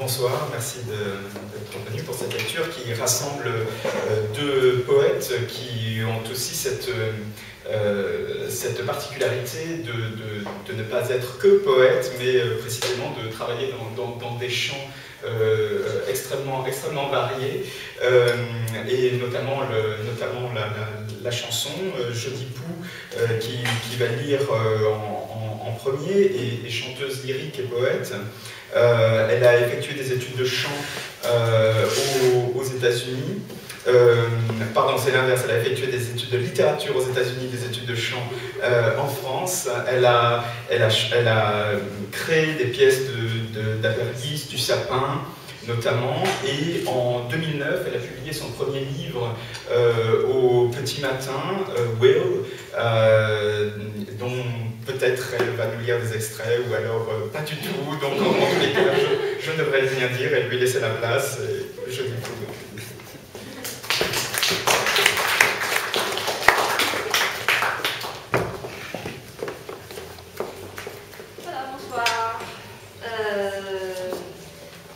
Bonsoir, merci d'être venu pour cette lecture qui rassemble euh, deux poètes qui ont aussi cette, euh, cette particularité de, ne pas être que poètes, mais euh, précisément de travailler dans, des champs extrêmement, variés, et notamment, la, chanson Jeudi Pou, qui, qui, va lire en, premier, et, chanteuse lyrique et poète. Euh, elle a effectué des études de chant euh, aux, États-Unis. Euh, pardon, c'est l'inverse, elle a effectué des études de littérature aux États-Unis, des études de chant en France. Elle a, elle, a, elle a, créé des pièces d'Apergis, du sapin, notamment. Et en 2009, elle a publié son premier livre au Petit Matin, Will, dont peut-être elle va nous lire des extraits ou alors euh, pas du tout. Donc en, tous les cas, je, ne devrais rien dire et lui laisser la place. Et je lui Voilà, bonsoir. Euh,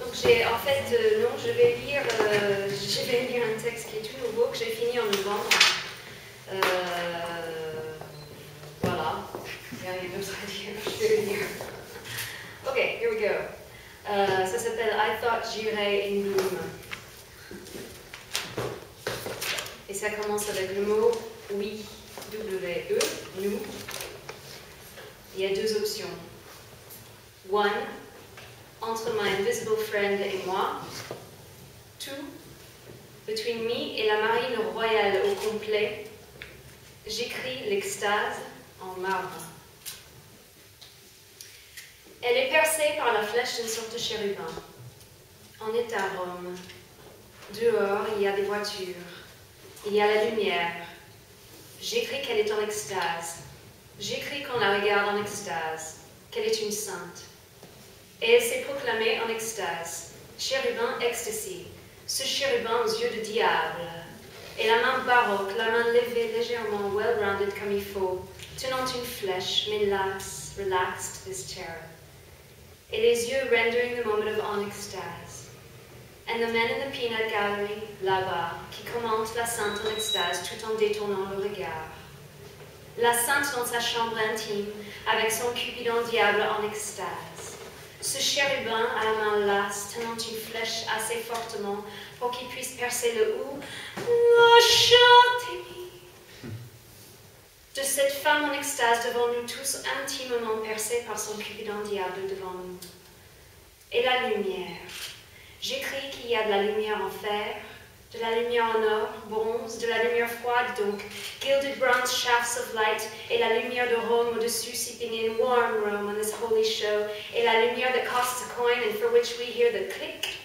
donc j'ai en fait, euh, non, je vais lire, je vais lire un texte qui est tout nouveau que j'ai fini en novembre. Ok, here we go. Euh, ça s'appelle I Thought J'irais in Bloom. Et ça commence avec le mot oui, W-E, nous. Il y a deux options. One, entre my invisible friend et moi. Two, between me et la marine royale au complet. J'écris l'extase en marbre. Elle est percée par la flèche d'une sorte de chérubin. On est à Rome. Dehors, il y a des voitures. Il y a la lumière. J'écris qu'elle est en extase. J'écris qu'on la regarde en extase, qu'elle est une sainte. Et elle s'est proclamée en extase. Chérubin ecstasy. Ce chérubin aux yeux de diable. Et la main baroque, la main levée légèrement, well-rounded comme il faut, tenant une flèche, mais lax, relaxed this terror et les yeux rendering the moment of on extase. And the men in the peanut gallery, là-bas, qui commentent la sainte en extase tout en détournant le regard. La sainte dans sa chambre intime, avec son cupidon diable en extase. Ce chérubin à la main lasse, tenant une flèche assez fortement pour qu'il puisse percer le ou. de cette femme en extase devant nous tous, intimement percée par son cupidon diable devant nous. Et la lumière. J'écris qu'il y a de la lumière en fer, de la lumière en or, bronze, de la lumière froide donc, gilded bronze shafts of light, et la lumière de Rome au-dessus, sipping in warm Rome on this holy show, et la lumière that costs a coin and for which we hear the click,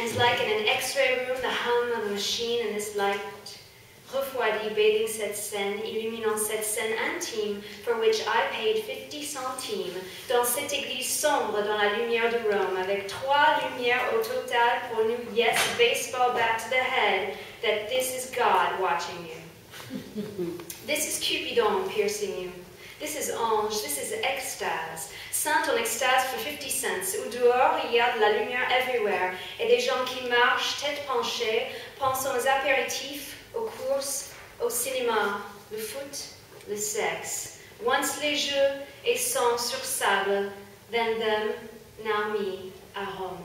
and like in an x-ray room, the hum of a machine in this light, refroidi bathing cette scène, illuminant cette scène intime for which I paid 50 centimes, dans cette église sombre dans la lumière de Rome, avec trois lumières au total pour nous, yes, baseball bat to the head, that this is God watching you. this is Cupidon piercing you. This is ange, this is extase. Sainte en extase for 50 cents. Au dehors, il y a de la lumière everywhere. Et des gens qui marchent, tête penchée, pensant aux apéritifs, aux courses, au cinéma, le foot, le sexe. Once les jeux et sang sur sable, then them, now me, à Rome.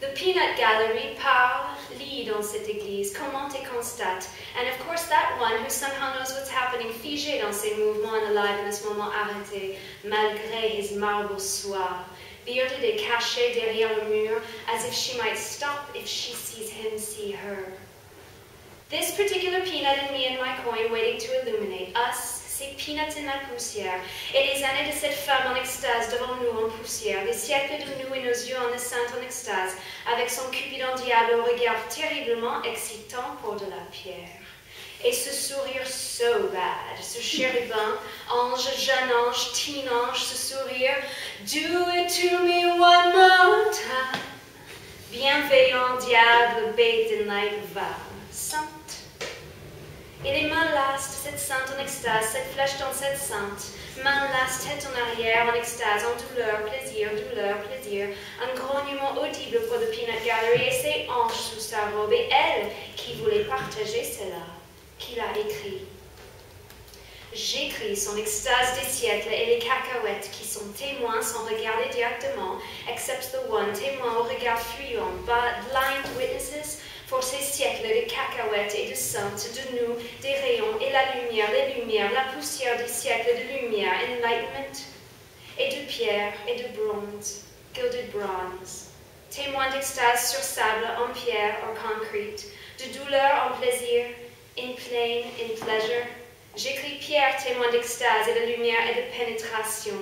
The Peanut Gallery parle, lit dans cette église, commente et constate. And of course that one who somehow knows what's happening, figé dans ses mouvements and alive in this moment arrêté, malgré his marble soir. Bearded et caché derrière le mur, as if she might stop if she sees him see her. This particular peanut and me and my coin waiting to illuminate us, ces peanuts in la poussière, et les années de cette femme en extase devant nous en poussière, des siècles de nous et nos yeux en sainte en extase, avec son cupidon diable au regard terriblement excitant pour de la pierre. Et ce sourire so bad, ce chérubin, ange, jeune ange, teen ange, ce sourire, do it to me one more time. Bienveillant diable, in light, va. Et les mains lastes, cette sainte en extase, cette flèche dans cette sainte, mains lastes, tête en arrière, en extase, en douleur, plaisir, douleur, plaisir, un grogne invisible pour The Peanut Gallery et ses hanches sous sa robe, et elle qui voulait partager cela, qui l'a écrit. J'écris son extase des siècles et les cacahuètes qui sont témoins sans regarder directement, except the one, témoin au regard fuyant, blind witnesses pour ces siècles de cacahuètes et de saintes, de nous, des rayons et la lumière, les lumières, la poussière des siècles de lumière, enlightenment, et de pierre et de bronze, gilded bronze, témoin d'extase sur sable, en pierre, en concrete, de douleur en plaisir, in plain, in pleasure, J'écris Pierre, témoin d'extase et de lumière et de pénétration.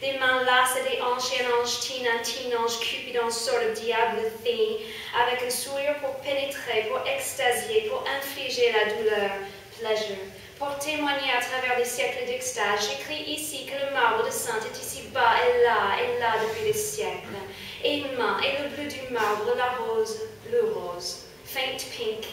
Des mains lasses et des hanches et un ange teen, un teen ange cupidon sort le diable thing, avec un sourire pour pénétrer, pour extasier, pour infliger la douleur, pleasure. Pour témoigner à travers des siècles d'extase, j'écris ici que le marbre de sainte est ici bas et là et là depuis des siècles. Et une main, et le bleu du marbre, la rose, le rose, faint pink,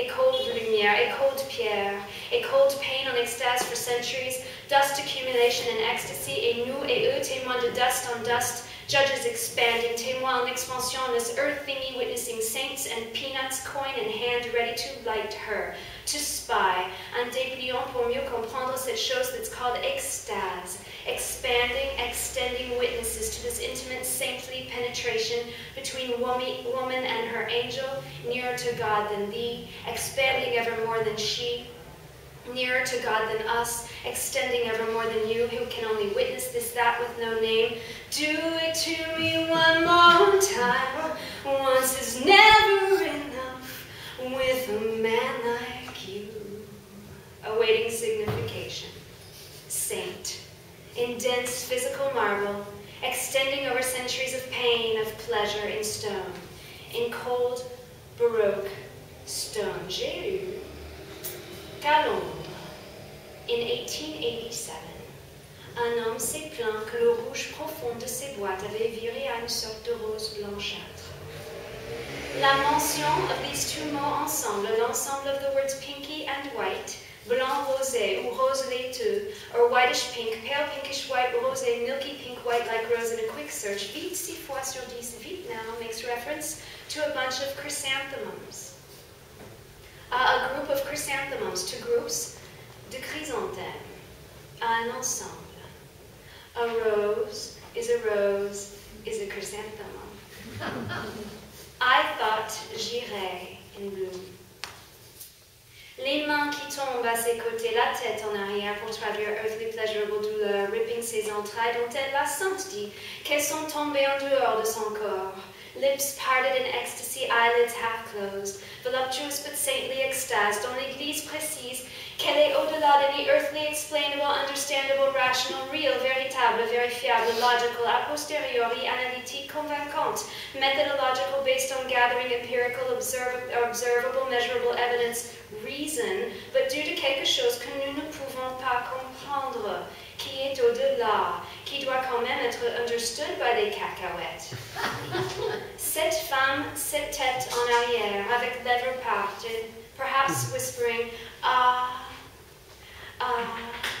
a cold lumière, a cold pierre, a cold pain on extase for centuries, dust accumulation and ecstasy, et nous et eux, témoins de dust on dust, judges expanding, témoins en expansion on this earth thingy, witnessing saints and peanuts, coin in hand, ready to light her, to spy, en dépliant pour mieux comprendre cette chose that's called extase, expanding, extending witnesses to this intimate, saintly penetration between woman and her angel, nearer to God than thee, expanding ever more than she, nearer to God than us, extending ever more than you, who can only witness this, that with no name. Do it to me one more time. Once is never enough with a man like you. Awaiting signification. Saint in dense physical marble, extending over centuries of pain, of pleasure in stone, in cold, baroque stone. J'ai Londres, in 1887, un homme s'est plaint que le rouge profond de ses boîtes avait viré à une sorte de rose blanchâtre. La mention of these two mots ensemble, l'ensemble of the words pinky and white, blanc rosé ou rose laiteux, or whitish pink, pale pinkish white, rosé, milky pink white like rose in a quick search, vite six fois sur dix, vite now makes reference to a bunch of chrysanthemums. A group of chrysanthemums, to groups de chrysanthemmes, un ensemble. A rose is a rose, is a chrysanthemum. I thought j'irais in bloom. Les mains qui tombent à ses côtés, la tête en arrière pour traduire earthly pleasurable douleur, ripping ses entrailles dont elle la dit qu'elles sont tombées en dehors de son corps. Lips parted in ecstasy, eyelids half closed, voluptuous but saintly extase, dont l'Église précise qu'elle est au-delà d'any earthly, explainable, understandable, rational, real, véritable, verifiable, logical, a posteriori, analytique, convaincante, methodological, based on gathering empirical, observable, measurable evidence, reason, but due to quelque chose que nous ne pouvons pas comprendre, qui est au-delà, qui doit quand même être understood by les cacahuètes. cette femme, cette tête en arrière, avec lèvres parted, perhaps whispering, ah, ah,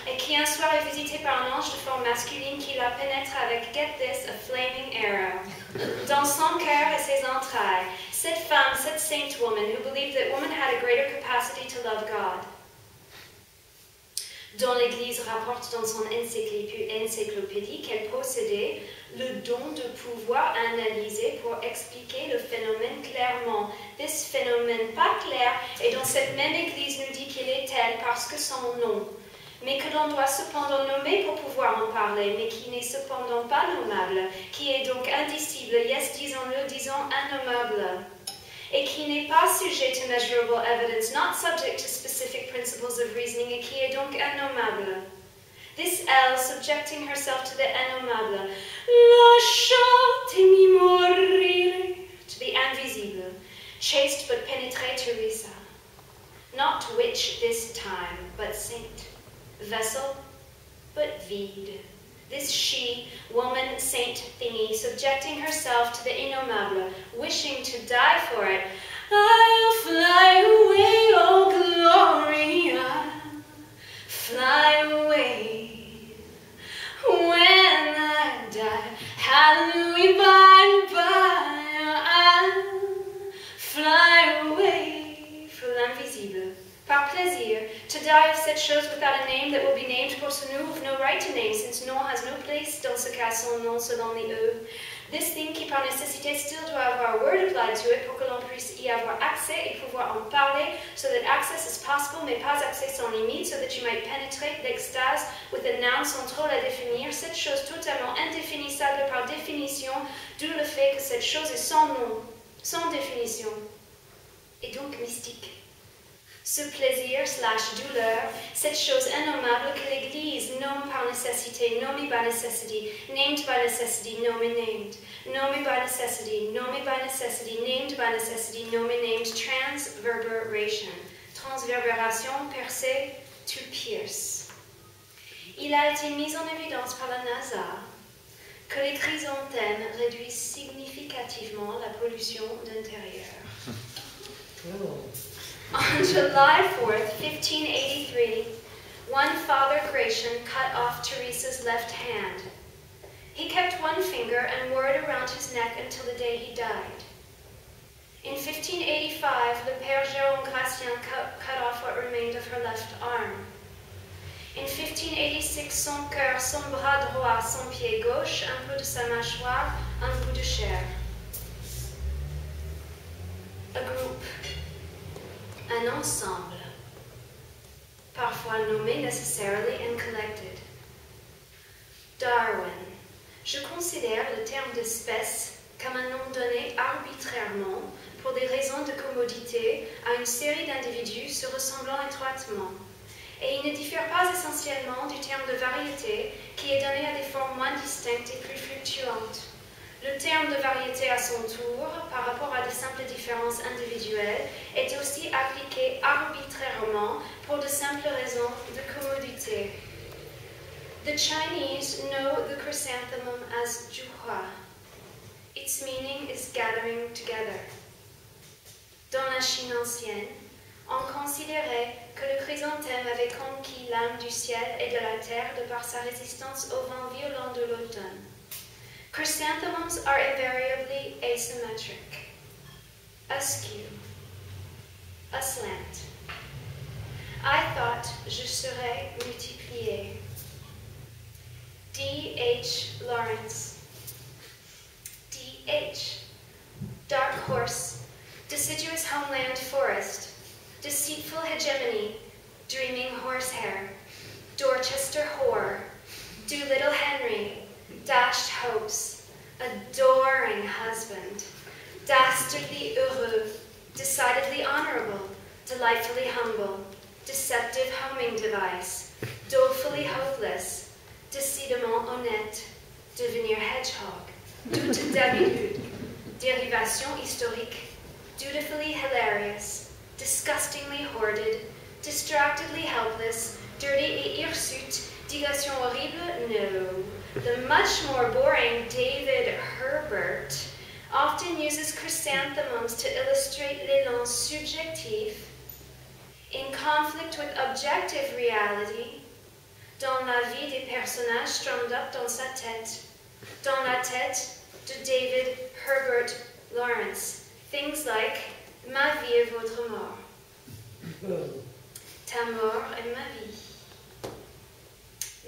et qui un soir est visitée par un ange de forme masculine qui la pénètre avec, get this, a flaming arrow. Dans son cœur et ses entrailles, cette femme, cette saint woman who believed that woman had a greater capacity to love God, dont l'Église rapporte dans son encyclopédie qu'elle possédait le don de pouvoir analyser pour expliquer le phénomène clairement. Ce phénomène pas clair, et dans cette même Église nous dit qu'il est tel parce que son nom, mais que l'on doit cependant nommer pour pouvoir en parler, mais qui n'est cependant pas nommable, qui est donc indicible, yes, disons-le, disons innommable, et qui n'est pas sujet to measurable evidence, not subject to specific principles of reasoning, qui est donc innommable. This L subjecting herself to the innommable, lasciatemi morire, to the invisible, chaste but penetré Teresa, not witch this time, but saint vessel, but vide. This she, woman, saint thingy, subjecting herself to the innommable, wishing to die for it. I'll fly away, oh Gloria, fly away. When I die, hallelujah, bye, bye, I'll fly away. From l'invisible, par plaisir, to die of such shows without a name that will be named pour ce nous, with no right to name, since Noah has no place dans ce castle, non selon les eux. This thing qui par nécessité still doit avoir word applied to it pour que l'on puisse y avoir accès et pouvoir en parler, so that access is possible mais pas accès sans limite, so that you might penetrate l'extase with a noun sans trop la définir, cette chose totalement indéfinissable par définition, d'où le fait que cette chose est sans nom, sans définition, et donc mystique. Ce plaisir slash douleur, cette chose innommable que l'Église nomme par nécessité, nommée by necessity, named by necessity, nommé named, nommé by necessity, nommé by necessity, named by necessity, nommé named, transverberation, transverbération, percée, to pierce. Il a été mis en évidence par la NASA que les chrysanthèmes réduisent significativement la pollution d'intérieur. On July 4th, 1583, one Father Gratian cut off Teresa's left hand. He kept one finger and wore it around his neck until the day he died. In 1585, Le Père Jérôme Gratien cut, cut off what remained of her left arm. In 1586, son cœur, son bras droit, son pied gauche, un peu de sa mâchoire, un bout de chair. A group un ensemble, parfois nommé necessarily and collected. Darwin. Je considère le terme d'espèce comme un nom donné arbitrairement pour des raisons de commodité à une série d'individus se ressemblant étroitement. Et il ne diffère pas essentiellement du terme de variété qui est donné à des formes moins distinctes et plus fluctuantes. Le terme de variété à son tour, par rapport à de simples différences individuelles, est aussi appliqué arbitrairement pour de simples raisons de commodité. The Chinese know the chrysanthemum as juhua. Its meaning is gathering together. Dans la Chine ancienne, on considérait que le chrysanthème avait conquis l'âme du ciel et de la terre de par sa résistance au vent violent de l'automne. Chrysanthemums are invariably asymmetric, askew, aslant. I thought je serais multiplié. D. H. Lawrence. D. H. Dark horse, deciduous homeland forest, deceitful hegemony, dreaming horsehair, Dorchester whore, Doolittle Henry, dashed hopes, adoring husband, dastardly heureux, decidedly honorable, delightfully humble, deceptive homing device, dolefully hopeless, décidément honnête, devenir hedgehog, doute d'habitude, dérivation historique, dutifully hilarious, disgustingly hoarded, distractedly helpless, dirty et hirsute, digression horrible, no. The much more boring David Herbert often uses chrysanthemums to illustrate l'élan subjectif in conflict with objective reality dans la vie des personnages strummed up dans sa tête, dans la tête de David Herbert Lawrence. Things like Ma vie et votre mort. Ta mort est ma vie.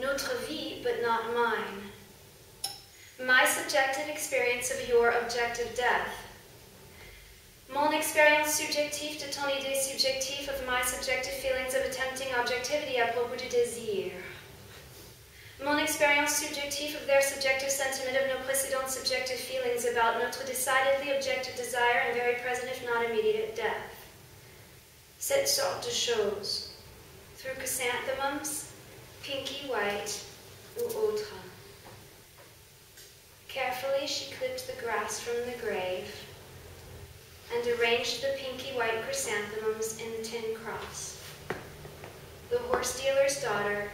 Notre vie, but not mine. My subjective experience of your objective death. Mon expérience subjective de ton idée subjective of my subjective feelings of attempting objectivity à propos du désir. Mon expérience subjective of their subjective sentiment of no precedent subjective feelings about notre decidedly objective desire and very present if not immediate death. Cette sorte de choses. Through chrysanthemums, pinky white, ou autre. Carefully she clipped the grass from the grave and arranged the pinky white chrysanthemums in the tin cross. The horse dealer's daughter,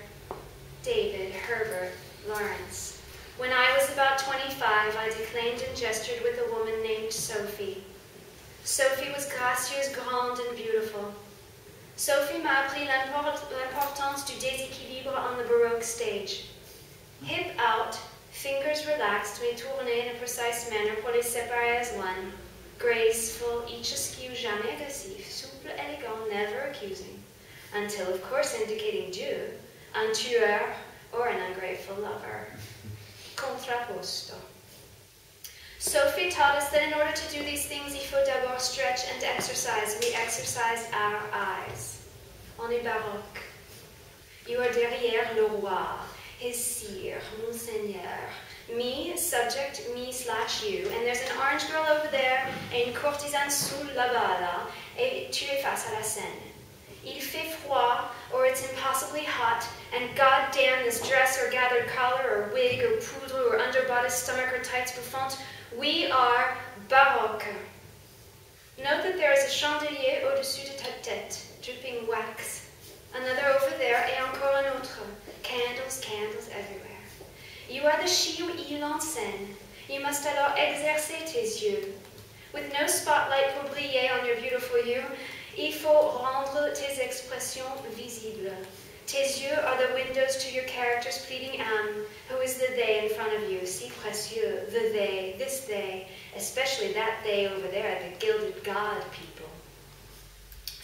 David Herbert Lawrence. When I was about 25, I declaimed and gestured with a woman named Sophie. Sophie was gracieuse, grande, and beautiful. Sophie m'a appris l'importance du déséquilibre on the Baroque stage. Hip out, fingers relaxed, may tourner in a precise manner pour les séparer as one. Graceful, each askew, jamais aggressif, souple, élégant, never accusing. until, of course, indicating Dieu, un tueur, or an ungrateful lover. Contrapposto. Sophie taught us that in order to do these things, il faut d'abord stretch and exercise. We exercise our eyes. On est baroque. You are derrière le roi, his sire, monseigneur. Me, subject, me slash you. And there's an orange girl over there, et une courtisane sous là-bas, là, et tu es face à la scène. Il fait froid, hot, and goddamn this dress or gathered collar or wig or poudre or underbodice, stomach or tights bouffant. We are baroque. Note that there is a chandelier au-dessus de ta tête, dripping wax. Another over there, et encore un autre. Candles, candles everywhere. You are the she il en scène. You must alors exercer tes yeux. With no spotlight pour briller on your beautiful you, il faut rendre tes expressions visibles. Tes yeux are the windows to your character's pleading âme, who is the they in front of you, si précieux, the they, this they, especially that they over there, the gilded god people.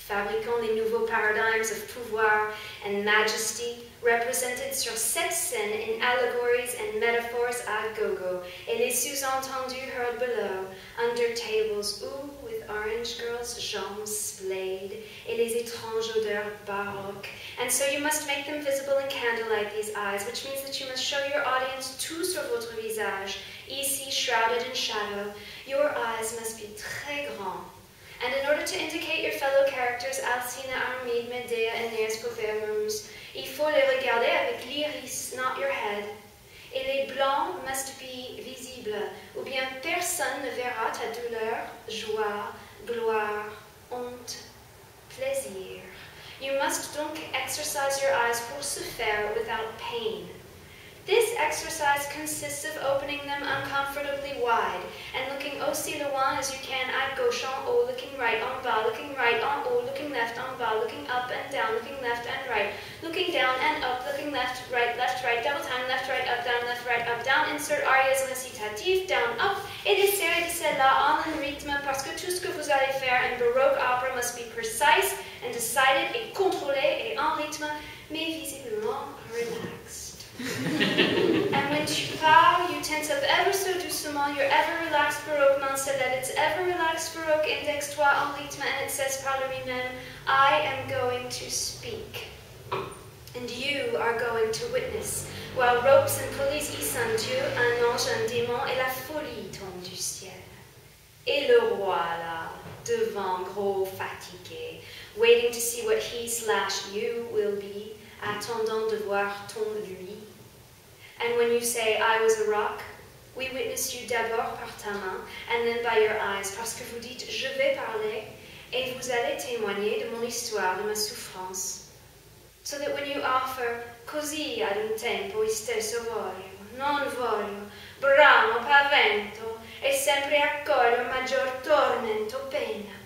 Fabriquons les nouveaux paradigms of pouvoir and majesty, represented sur cette scène in allegories and metaphors à gogo, et les sous-entendus heard below, under tables ou with orange girls' jambes splayed, et les étranges odeurs baroques. And so you must make them visible in candlelight, these eyes, which means that you must show your audience tout sur votre visage, ici shrouded in shadow. Your eyes must be très grands. And in order to indicate your fellow characters, Alcina, Armide, Medea, Aeneas, Povermus, il faut les regarder avec l'iris, not your head. Et les blancs must be visibles, ou bien personne ne verra ta douleur, joie, gloire, honte, plaisir. You must donc exercise your eyes pour se faire without pain. Exercise consists of opening them uncomfortably wide and looking oh, aussi loin as you can. At gauche en haut, oh, looking right en bas, looking right en haut, oh, looking left en bas, looking up and down, looking left and right, looking down and up, looking left, right, left, right, double time, left, right, up, down, left, right, up, down, insert arias recitatifs, down, up, et desserrez de celle-là en un rythme parce que tout ce que vous allez faire in Baroque opera must be precise and decided et contrôlé et en rythme, mais visiblement relaxed. and when you bow, you tense up ever so doucement your ever relaxed Baroque main said that it's ever relaxed Baroque index toi en rythme and it says par I am going to speak. And you are going to witness, while ropes and pulleys hissent Dieu, un ange, un démon, et la folie tombe du ciel. Et le roi là, devant, gros, fatigué, waiting to see what he slash you will be, attendant de voir ton lui. And when you say, I was a rock, we witness you d'abord par ta main, and then by your eyes, parce que vous dites, je vais parler, et vous allez témoigner de mon histoire, de ma souffrance. So that when you offer, così ad un tempo istesso voglio, non voglio, bramo, pavento, e sempre accolgo maggior tormento, pena,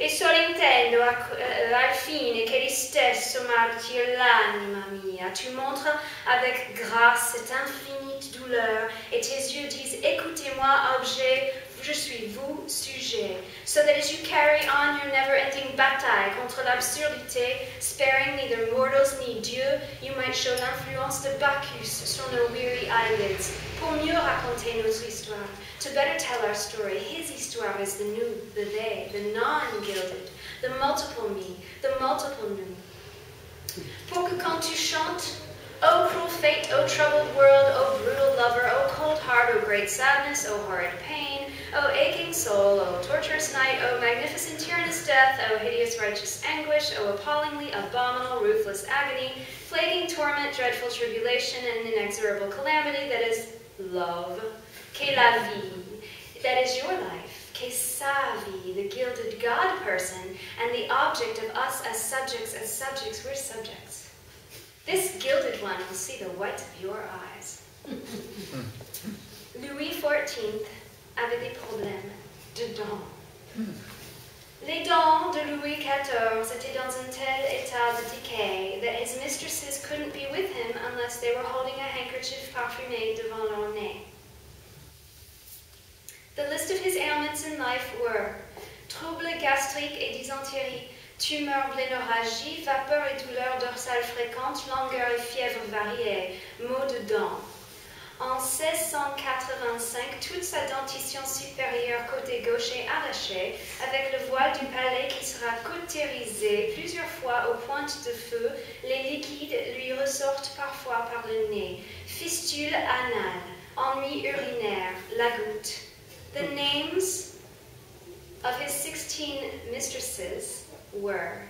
e solo intendo uh, al fine che di stesso martyr l'anima mia. Tu montres avec grâce cette infinie douleur et tes yeux disent écoutez-moi, objet, je suis vous, sujet. So that as you carry on your never-ending bataille contre l'absurdité, sparing neither mortals ni Dieu, you might show l'influence de Bacchus sur nos weary eyelids pour mieux raconter notre histoire. To better tell our story, his histoire is the new, the they, the non-gilded, the multiple me, the multiple nous. Pour que quand tu chantes, O cruel fate, O troubled world, O brutal lover, O cold heart, O great sadness, O horrid pain, O aching soul, O torturous night, O magnificent tyrannous death, O hideous righteous anguish, O appallingly abominable ruthless agony, plaguing torment, dreadful tribulation, and inexorable calamity that is love que la vie, that is your life, que sa vie, the gilded God person, and the object of us as subjects, as subjects, we're subjects. This gilded one will see the white of your eyes. Louis XIV avait des problèmes de dents. Les dents de Louis XIV étaient dans un tel état de decay that his mistresses couldn't be with him unless they were holding a handkerchief parfumé devant leur nez. The list of his ailments in life were troubles gastriques et dysenterie, Tumeur, blénorragie, vapeur et douleur dorsale fréquente, langueur et fièvre variée, maux de dents. En 1685, toute sa dentition supérieure côté gauche est arrachée, avec le voile du palais qui sera cautérisé plusieurs fois aux pointes de feu. Les liquides lui ressortent parfois par le nez. Fistule anale, ennui urinaire, la goutte. The names of his 16 mistresses were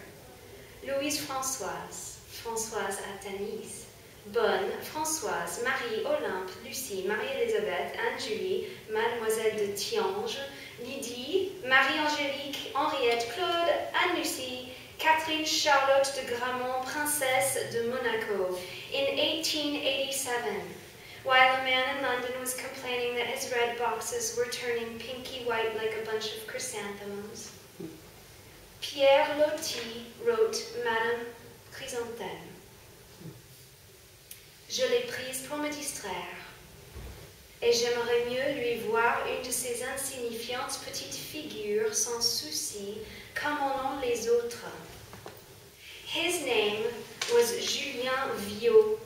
Louise Françoise, Françoise Atanis, Bonne, Françoise, Marie, Olympe, Lucie, Marie-Élisabeth, Anne-Julie, Mademoiselle de Thiange, Lydie, Marie-Angélique, Henriette, Claude, Anne-Lucie, Catherine Charlotte de Gramont, Princesse de Monaco. In 1887, while a man in London was complaining that his red boxes were turning pinky white like a bunch of chrysanthemums, Pierre Loti wrote Madame Chrysanthème. Je l'ai prise pour me distraire. Et j'aimerais mieux lui voir une de ces insignifiantes petites figures sans souci, comme en ont les autres. His name was Julien Viau.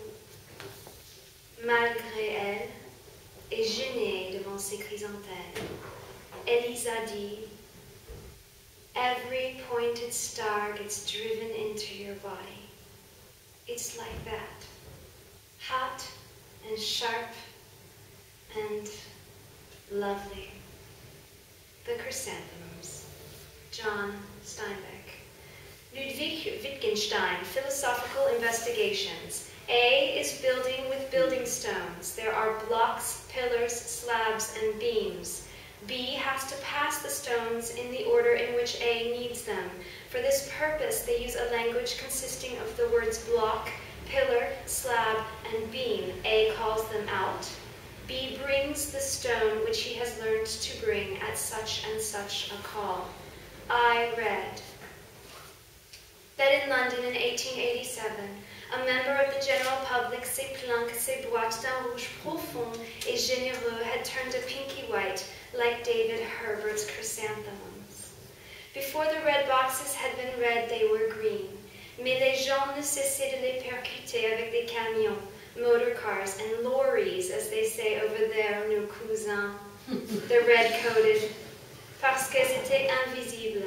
Malgré elle, et gênée devant ses chrysanthèmes, Elisa dit Every pointed star gets driven into your body. It's like that. Hot and sharp and lovely. The Chrysanthemums, John Steinbeck. Ludwig Wittgenstein, Philosophical Investigations. A is building with building stones. There are blocks, pillars, slabs, and beams. B has to pass the stones in the order in which A needs them. For this purpose, they use a language consisting of the words block, pillar, slab, and beam. A calls them out. B brings the stone which he has learned to bring at such and such a call. I read that in London in 1887, a member of the general public, ses planques, ses boîtes d'un rouge profond et généreux had turned a pinky white like David Herbert's chrysanthemums. Before the red boxes had been red, they were green. Mais les gens ne cessaient de les percuter avec des camions, motor cars, and lorries, as they say over there, nos cousins, the red-coated, parce qu'elles étaient invisibles.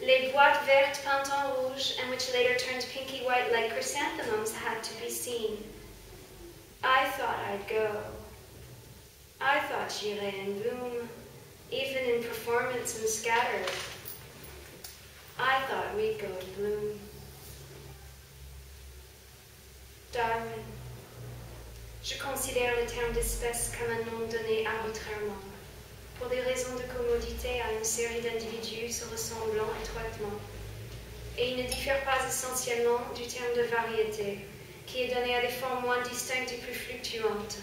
Les boîtes vertes peintes en rouge, and which later turned pinky white like chrysanthemums, had to be seen. I thought I'd go. I thought j'irais in bloom, even in performance and scattered. I thought we'd go to bloom. Darwin. Je considère le terme d'espèce comme un nom donné arbitrairement, pour des raisons de commodité à une série d'individus se ressemblant étroitement. Et il ne diffère pas essentiellement du terme de variété, qui est donné à des formes moins distinctes et plus fluctuantes.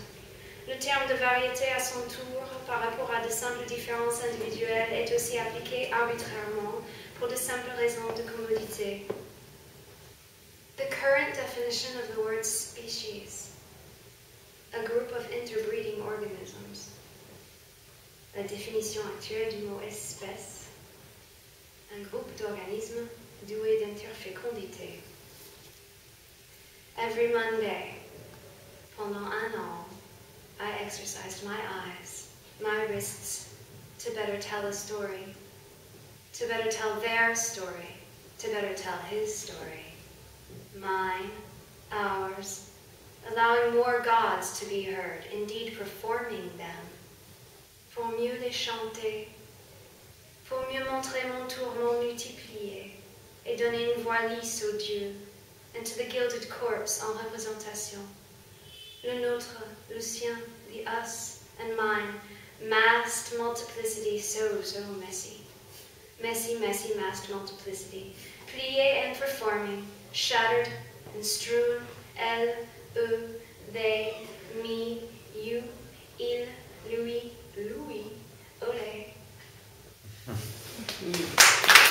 Le terme de variété, à son tour, par rapport à de simples différences individuelles, est aussi appliqué arbitrairement pour de simples raisons de commodité. The current definition of the word species, a group of interbreeding organisms. La définition actuelle du mot espèce, un groupe d'organismes doués d'interfécondité. Every Monday, pendant un an, I exercised my eyes, my wrists, to better tell a story, to better tell their story, to better tell his story mine, ours, allowing more gods to be heard, indeed performing them. Pour mieux les chanter, pour mieux montrer mon tourment multiplié et donner une voix lisse aux dieux, and to the gilded corpse en représentation. Le nôtre, le sien, the us, and mine, massed multiplicity so, so messy. Messy, messy, massed multiplicity, plié and performing, shattered and strewn, elle, eux, they, me, you, il, lui, Louis, ole. Hmm.